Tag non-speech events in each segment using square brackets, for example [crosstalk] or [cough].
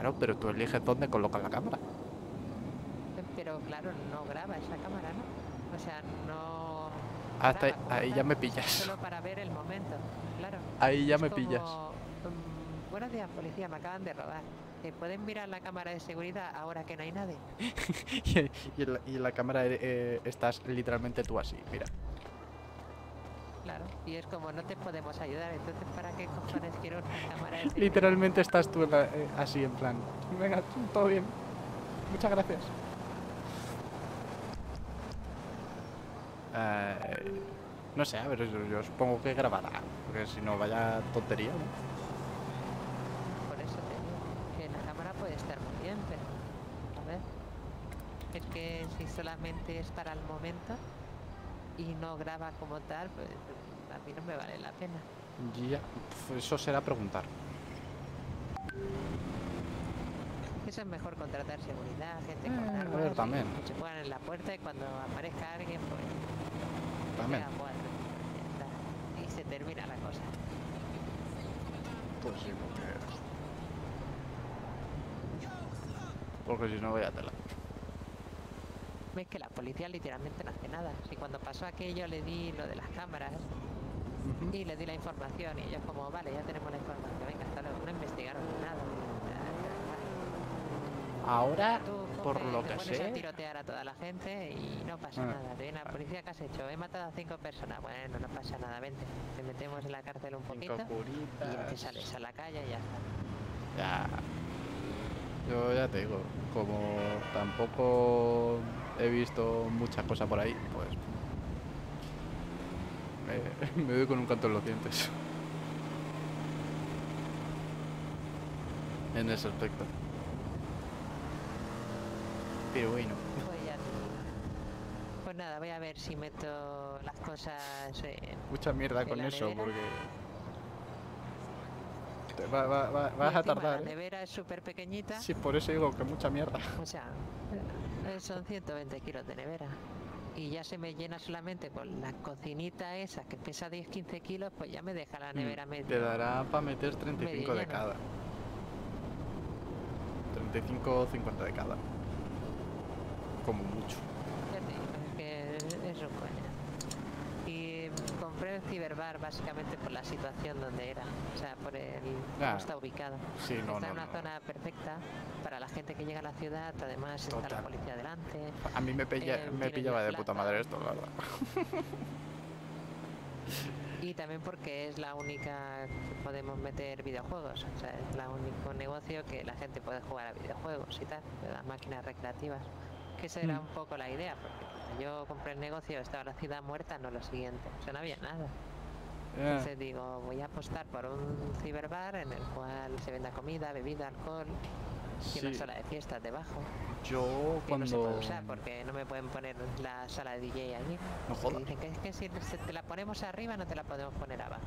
Claro, pero tú eliges dónde colocar la cámara. Pero claro, no graba esa cámara, ¿no? O sea, no... Hasta graba como ahí ya me pillas. Solo para ver el momento, claro. Ahí ya Es me como, pillas. mm, buenos días, policía, me acaban de robar. Eh, ¿Pueden mirar la cámara de seguridad ahora que no hay nadie? [laughs] y, y en la, y en la cámara eh, estás literalmente tú así, mira. Claro. Y es como, no te podemos ayudar, entonces ¿para qué cojones quiero una cámara de? Literalmente estás tú eh, así en plan. Venga, todo bien. Muchas gracias. Eh, no sé, a ver, yo, yo supongo que grabará. Porque si no, vaya tontería, ¿no? Por eso te digo que la cámara puede estar muy bien, pero a ver. Es que si solamente es para el momento y no graba como tal, pues a mí no me vale la pena. Ya, pues eso será preguntar. Eso es mejor contratar seguridad, gente Eh, con armas, y también. que se pongan en la puerta y cuando aparezca alguien, pues También. está. Y se termina la cosa. Pues sí, porque. Porque si no, voy a tela. Es que la policía literalmente no hace nada. Si cuando pasó aquello le di lo de las cámaras y le di la información y ellos como, vale, ya tenemos la información, venga, hasta luego, no investigaron nada. Ahora, Tú por lo que pones a sé. tirotear a toda la gente y no pasa Ah. nada. Te viene la policía, ¿qué has hecho? He matado a cinco personas. Bueno, no pasa nada, vente. Te metemos en la cárcel un poquito y ya te sales a la calle y ya está. Ya. Yo ya te digo, como tampoco he visto muchas cosas por ahí, pues. Me, [laughs] me doy con un canto en los dientes. En ese aspecto. Pero bueno. Pues ya. Pues nada, voy a ver si meto las cosas en... Mucha mierda ¿En con eso, nevera? porque. va- va- va- vas a tardar, La ¿eh? nevera es súper pequeñita. Sí, por eso digo que mucha mierda. O sea, son 120 kilos de nevera. Y ya se me llena solamente con la cocinita esa que pesa 10-15 kilos, pues ya me deja la nevera Mm, medio. Te dará para meter 35 de cada. 35 o 50 de cada. Como mucho. Ya te digo, es que es un coña. El ciberbar básicamente por la situación donde era. O sea, por el Ah, cómo está ubicado. Sí, no, está no, en una no. zona perfecta para la gente que llega a la ciudad. Además está la policía delante. A mí me, pilla- Eh, me pillaba la de puta madre esto, la verdad. Y también porque es la única que podemos meter videojuegos. O sea, es el único negocio que la gente puede jugar a videojuegos y tal, las máquinas recreativas. Que esa era Mm. un poco la idea, porque cuando yo compré el negocio estaba la ciudad muerta, no lo siguiente. O sea, no había nada. Entonces digo, voy a apostar por un ciberbar en el cual se venda comida, bebida, alcohol y una sala de fiestas debajo. yo Que no se puede cuando... usar porque no me pueden poner la sala de DJ allí. No jodas. dicen que es que si te la ponemos arriba no te la podemos poner abajo.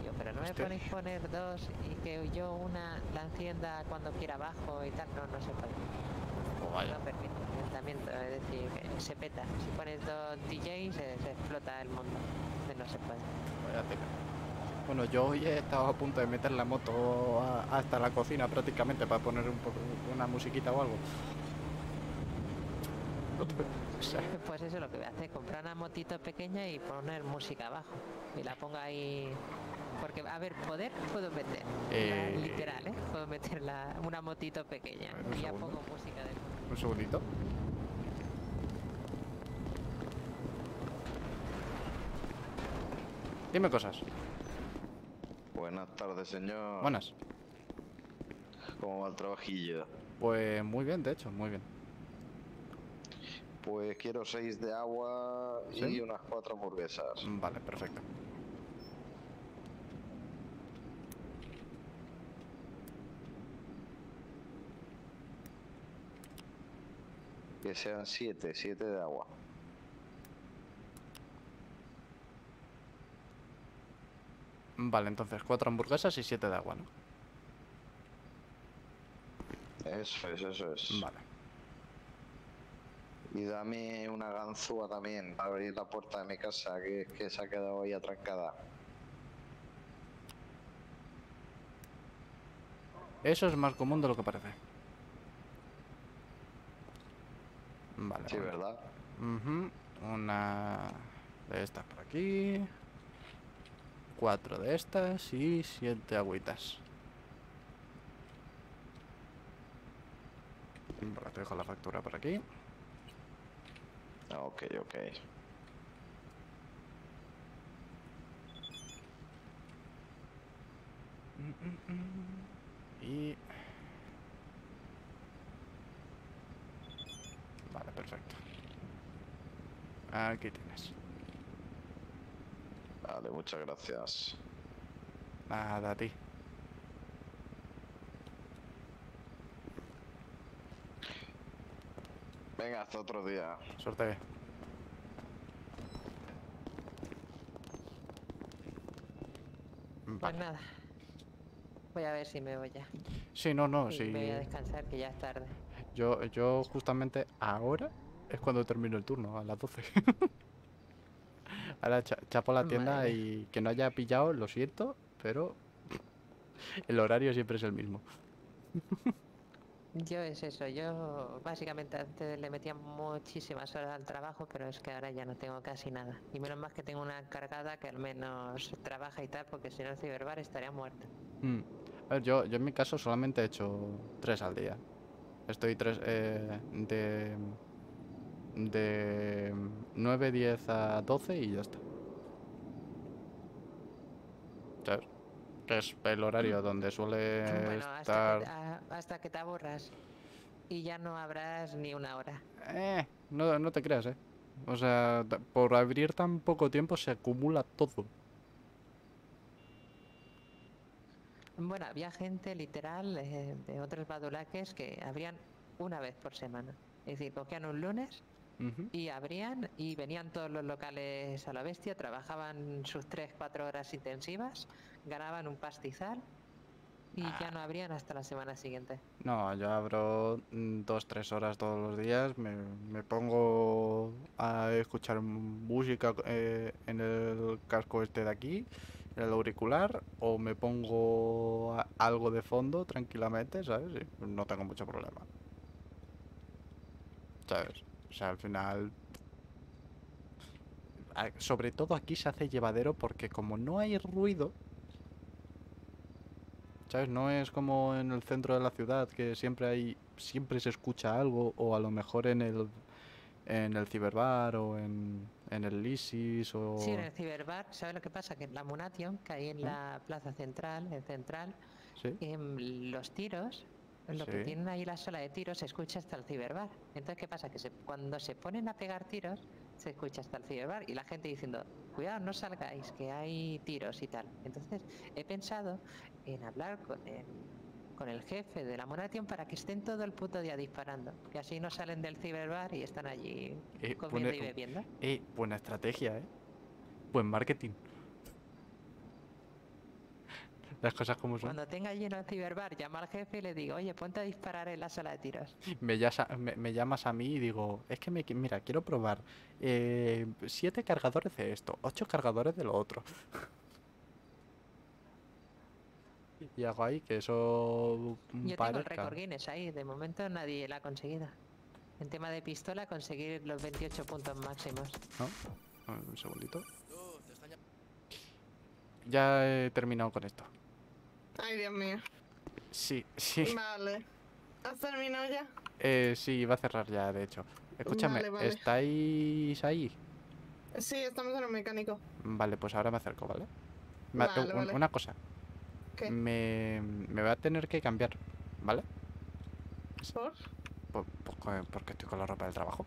Digo, pero no me podéis poner dos y que yo una la encienda cuando quiera abajo y tal. No, no se puede. Oh, vaya. No permite ayuntamiento, es decir, que se peta. Si pones dos DJs se, se explota el mundo. Entonces no se puede. Bueno, yo hoy he estado a punto de meter la moto a- hasta la cocina prácticamente para poner un poco, una musiquita o algo. [laughs] [laughs] Pues eso es lo que voy a hacer, comprar una motito pequeña y poner música abajo. Y la pongo ahí. Porque, a ver, poder puedo meter. Eh, Literal, ¿eh? Puedo meter la- una motito pequeña. A ver, un y ya segundo. pongo música de un segundito. Dime cosas. Buenas tardes, señor. Buenas. ¿Cómo va el trabajillo? Pues muy bien, de hecho, muy bien. Pues quiero seis de agua ¿Sí? y unas cuatro hamburguesas. Vale, perfecto. Que sean siete, siete de agua. Vale, entonces cuatro hamburguesas y siete de agua, ¿no? Eso es, eso es. Vale. Y dame una ganzúa también para abrir la puerta de mi casa que, que se ha quedado ahí atrancada. Eso es más común de lo que parece. Vale. Sí, bueno. ¿verdad? Ujú, Una de estas por aquí. Cuatro de estas y siete agüitas. Vale, te dejo la factura por aquí. Ok, ok. Mm, mm, mm. Y... Vale, perfecto. Aquí tienes. Vale, muchas gracias. Nada, a ti. Venga, hasta otro día. Suerte. Pues Vale. nada. Voy a ver si me voy ya. Sí, no, no, sí. me voy a descansar que ya es tarde. Yo, yo justamente ahora es cuando termino el turno, a las 12. [laughs] Ahora cha- chapo la tienda Madre y que no haya pillado, lo siento, pero el horario siempre es el mismo. Yo es eso, yo básicamente antes le metía muchísimas horas al trabajo, pero es que ahora ya no tengo casi nada. Y menos más que tengo una encargada que al menos trabaja y tal, porque si no el ciberbar estaría muerto. Mm. A ver, yo, yo en mi caso solamente he hecho tres al día. Estoy tres eh, de, de 9, 10 a 12 y ya está. ¿Sabes? Que es el horario donde suele Bueno, hasta estar... que, a- hasta que te aburras y ya no habrás ni una hora. Eh, no, no te creas, eh. O sea, por abrir tan poco tiempo se acumula todo. Bueno, había gente literal eh, de otros badulaques que abrían una vez por semana. Es decir, cogían un lunes y abrían y venían todos los locales a la bestia, trabajaban sus 3-4 horas intensivas, ganaban un pastizal y ya no abrían hasta la semana siguiente. No, yo abro mm, dos, tres horas todos los días, me, me pongo a escuchar música eh, en el casco este de aquí, el auricular, o me pongo algo de fondo tranquilamente, ¿sabes? No tengo mucho problema. ¿Sabes? O sea, al final... Sobre todo aquí se hace llevadero porque como no hay ruido, ¿Sabes? No es como en el centro de la ciudad que siempre hay, siempre se escucha algo, o a lo mejor en el, en el ciberbar o en, en el Lysis o... Sí, en el ciberbar, ¿sabes lo que pasa? Que en la Munation, que hay en ¿Mm? la plaza central, el central, Sí, em, los tiros, lo que tienen ahí la sala de tiros se escucha hasta el ciberbar. Entonces, ¿qué pasa? Que se- cuando se ponen a pegar tiros, se escucha hasta el ciberbar y la gente diciendo, cuidado, no salgáis, que hay tiros y tal. Entonces, he pensado en hablar con el, con el jefe de la Monation para que estén todo el puto día disparando. Y así no salen del ciberbar y están allí Eh, comiendo pone- y bebiendo. Eh, buena estrategia, ¿eh? Buen marketing. Las cosas como son. Cuando tenga lleno el ciberbar, llamo al jefe y le digo, oye, ponte a disparar en la sala de tiros. Me, me, me llamas a mí y digo, es que me, mira, quiero probar eh, siete cargadores de esto, ocho cargadores de lo otro. Y hago ahí que eso Yo tengo el récord Guinness ahí, de momento nadie la ha conseguido. En tema de pistola, conseguir los 28 puntos máximos. ¿no? A ver, Un segundito. Ya he terminado con esto. Ay, Dios mío. Sí, sí. Vale. ¿Has terminado ya? Eh, sí, iba a cerrar ya, de hecho. Escúchame, Vale, vale. ¿estáis ahí? Sí, estamos en el mecánico. Vale, pues ahora me acerco, ¿vale? Ma- Vale, un- vale. Una cosa, ¿Qué? me, me voy a tener que cambiar, ¿vale? ¿Por? Por- por- co- porque estoy con la ropa del trabajo.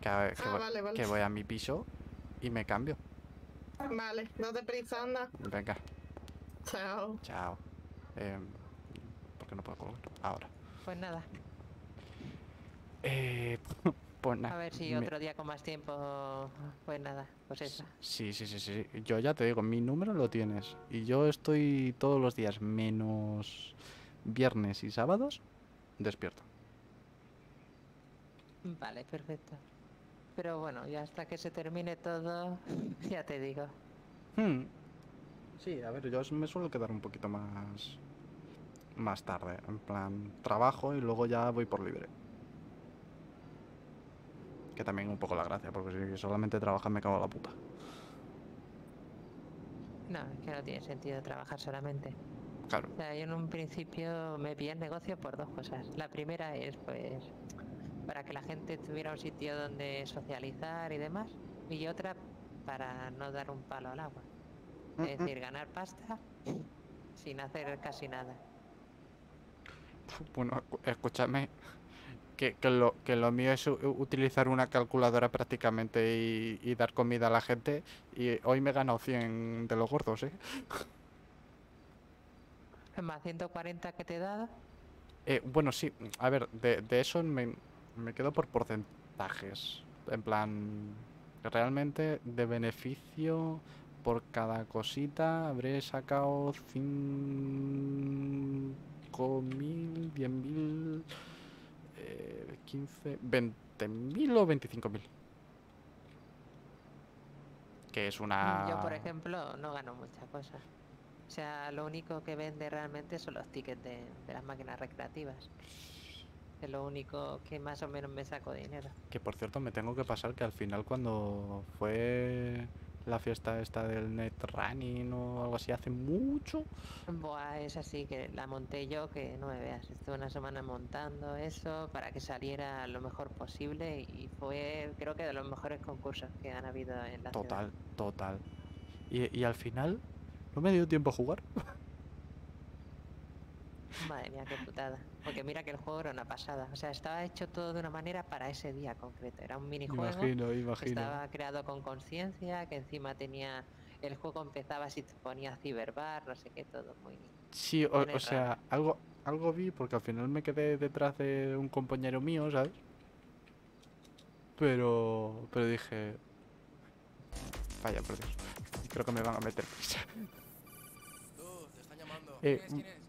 Que, Ah, voy, vale, vale. que voy a mi piso y me cambio. Vale, date prisa, anda. Venga, Chao. chao. Em, ¿por qué no puedo colgar? Ahora. Pues nada, Eh, [laughs] pues nada. a ver si otro día con más tiempo, pues nada, pues eso. Sí, sí, sí, sí. sí. Yo ya te digo, mi número lo tienes. Y yo estoy todos los días, menos viernes y sábados, despierto. Vale, perfecto. Pero bueno, ya hasta que se termine todo, [laughs] ya te digo. Hmm. Sí, a ver, yo me suelo quedar un poquito más más tarde. En plan, trabajo y luego ya voy por libre. Que también un poco la gracia, porque si solamente trabajas me cago en la puta. No, es que no tiene sentido trabajar solamente. Claro. O sea, yo en un principio me pillé el negocio por dos cosas. La primera es, pues, para que la gente tuviera un sitio donde socializar y demás. Y otra, para no dar un palo al agua. Es Mm, mm. decir, ganar pasta sin hacer casi nada. Bueno, escúchame, que, que lo, que lo mío es utilizar una calculadora prácticamente y, y dar comida a la gente. Y hoy me he ganado 100 de los gordos, ¿eh? [laughs] Más 140 que te he dado. Eh, bueno, sí, a ver, de, de eso me, me quedo por porcentajes. En plan, realmente de beneficio por cada cosita habré sacado 5.000, 10.000, eh, 15, 20.000 o 25.000. Que es una... Yo, por ejemplo, no gano mucha cosa. O sea, lo único que vende realmente son los tickets de, de las máquinas recreativas. Es lo único que más o menos me saco dinero. Que por cierto me tengo que pasar que al final cuando fue la fiesta esta del net running o algo así hace mucho, Buah, es así que la monté yo, que no me veas. Estuve una semana montando eso para que saliera lo mejor posible y fue, creo que de los mejores concursos que han habido en la ciudad. total, total. Y, y al final no me dio tiempo a jugar. [laughs] Madre mía, qué putada. Porque mira que el juego era una pasada. O sea, estaba hecho todo de una manera para ese día concreto. Era un minijuego. Imagino, que imagino. Estaba creado con conciencia, que encima tenía. El juego empezaba si te ponía ciberbar, no sé qué, todo muy. Sí, o, sea, raro. algo, algo vi porque al final me quedé detrás de un compañero mío, ¿sabes? Pero, pero dije, vaya por Dios, creo que me van a meter prisa. Tú, te están llamando. Eh, ¿Quién es? ¿Quién es?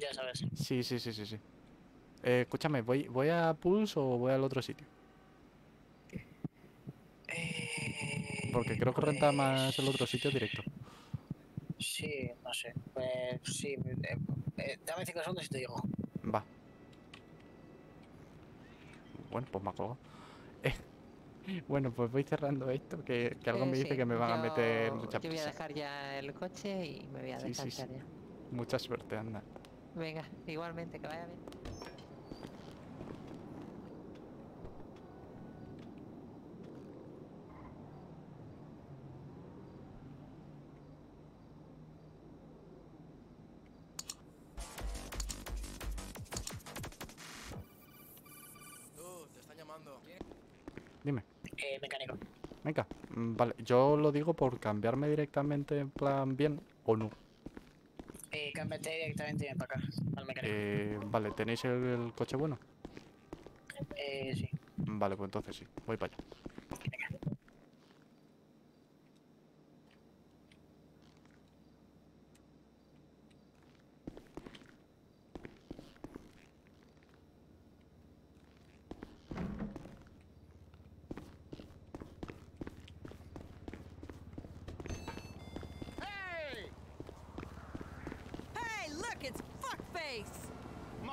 Ya sabes. Sí, sí, sí, sí, sí. Eh, escúchame, ¿voy, ¿voy a Pulse o voy al otro sitio? Eh, Porque creo que renta más el otro sitio directo. Sí, no sé. Pues sí. eh, eh, dame cinco segundos y te digo. Va. Bueno, pues me ha colgado. Eh, bueno, pues voy cerrando esto, que, que algo Eh, me dice sí, que me van a meter mucha Yo voy a prisa. dejar ya el coche y me voy a sí, descansar sí. ya. Mucha suerte, anda. Venga, igualmente, que vaya bien. Tú, te están llamando. Dime. Eh, mecánico. Venga, mm, vale, yo lo digo por cambiarme directamente en plan bien o no. Eh, cámbiate directamente y ven para acá. Al mecánico. Eh, vale, ¿tenéis el, el coche bueno? Eh, sí. Vale, pues entonces sí, voy para allá. Fuckface! mi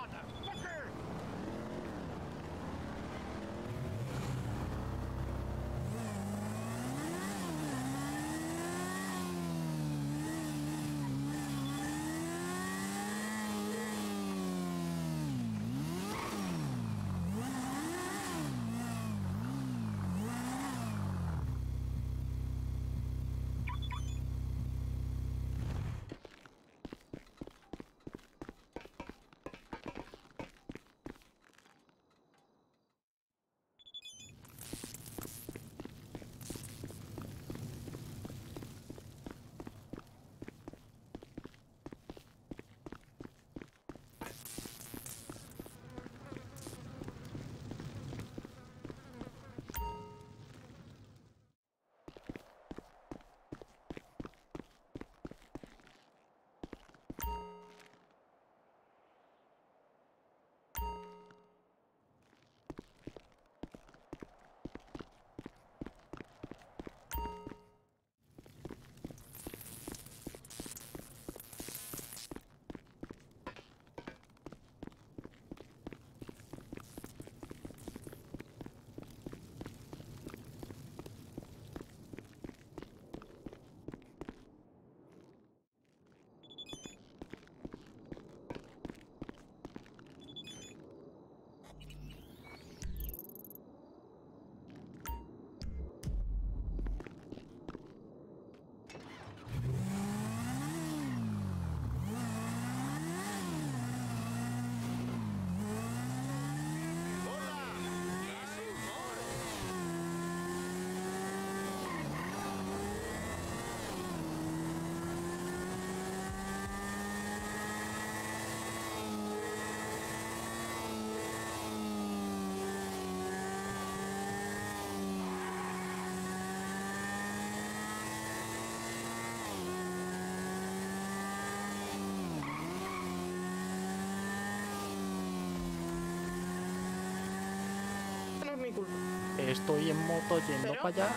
moto yendo para allá.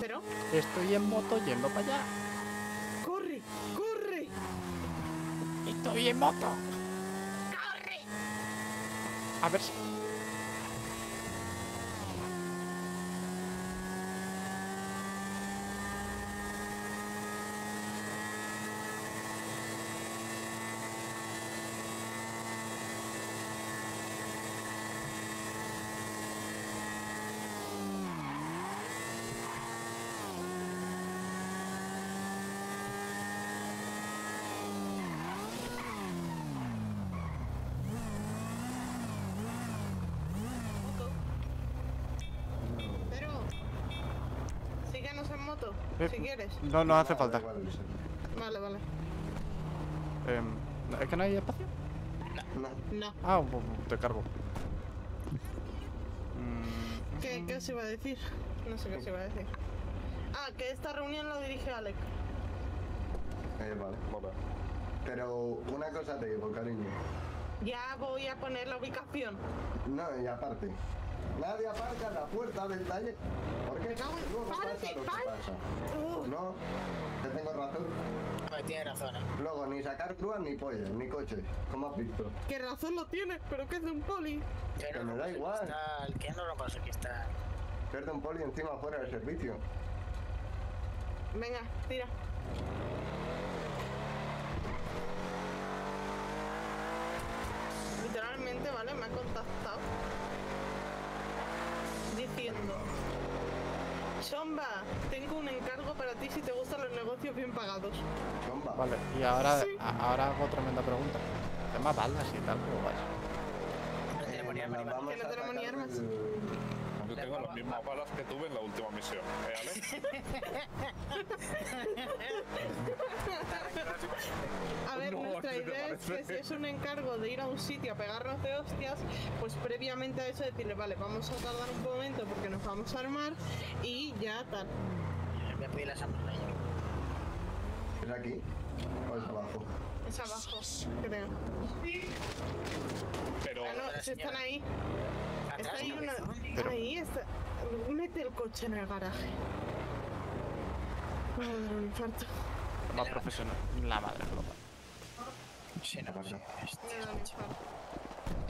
Pero, Estoy en moto yendo para allá. ¡corre! ¡Corre! Estoy en moto. A ver si. Moto. Pero, en moto, Eh, si quieres. No, no hace falta. Vale, vale. Em, ¿Es que no hay espacio? No. Ah, pues te cargo. Mm, ¿Qué, ¿Qué os iba a decir? No sé qué os iba a decir. Ah, que esta reunión la dirige Alec. Eh, vale. Pero una cosa te digo, cariño. Ya voy a poner la ubicación. No, y aparte. Nadie aparca en la puerta del taller. ¿Por qué? En- Luego ¡Párate, pasa lo que pasa. No, te tengo razón. Pues tiene razón, ¿eh? Luego, ni sacar grúas, ni pollas, ni coches. Como has visto. ¿Qué razón lo tienes? ¿Pero qué es de un poli? Que no me da igual. El que no lo pasa, que está. Pierde un poli encima fuera del servicio. Venga, tira. Literalmente, ¿vale? Me ha contactado diciendo Somba, tengo un encargo para ti si te gustan los negocios bien pagados. Chomba. Vale, y ahora, Sí. a- ahora hago tremenda pregunta. Tema balas y tal, ¿cómo vais? No tenemos ni no tenemos armas. del- Yo tengo las mismas balas que tuve en la última misión. ¿Eh, Alex? [laughs] A ver, No, nuestra ¿qué te idea es que si es un encargo de ir a un sitio a pegarnos de hostias, pues previamente a eso decirle, vale, vamos a tardar un momento porque nos vamos a armar y ya tal. Voy a pedir las. ¿Es aquí? ¿O es abajo? Es abajo. Tengo. Pero Ah, no, si están ahí. Está ahí una. Pero- Ahí está. Mete el coche en el garaje. Me va a dar un infarto. Más profesional. La madre que lo parió. Sí, no, sí. Este.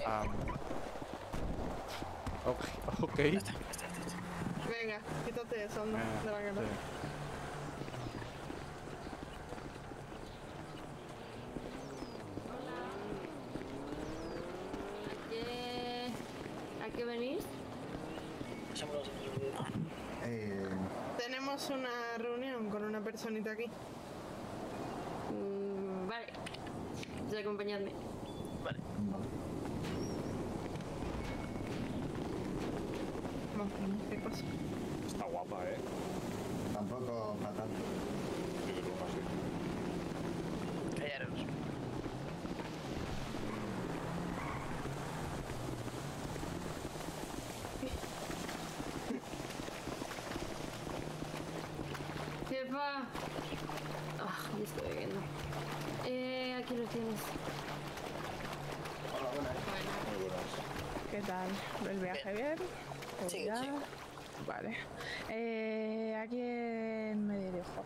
Ah, ok, ok. ya está, ya está, ya está. Venga, quítate eso, Eh, de la sí. ¿Qué... ¿A qué venís? Eh, Tenemos una reunión con una personita aquí. Mm, vale. Vale. Vamos, ¿qué pasa? está guapa, ¿eh? tampoco para tanto. Yo creo que así. Callaros. Jefa. Ah, me estoy bebiendo. Eh, aquí lo tienes. Hola, buenas. Muy buenas. ¿Qué tal? ¿El viaje bien? ¿Todo Sí, ya? sí. Vale. Eh, ¿A quién me dirijo?